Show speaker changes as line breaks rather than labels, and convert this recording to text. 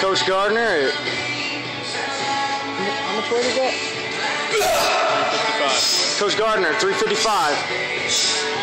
Coach Gardner.
Uh, How much weight is that?
Coach Gardner, 355.